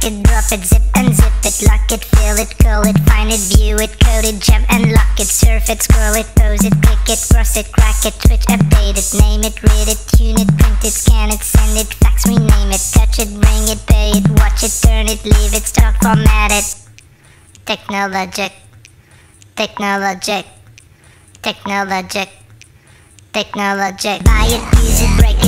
drag it, drop it, zip and zip it, lock it, fill it, curl it, find it, view it, code it, jump and lock it, surf it, scroll it, pose it, click it, cross it, crack it, switch, update it, name it, read it, tune it, print it, scan it, send it, fax, rename it, touch it, bring it, pay it, watch it, turn it, leave it, start, format it. Technologic, technologic, technologic, technologic. Buy it, use it, break it.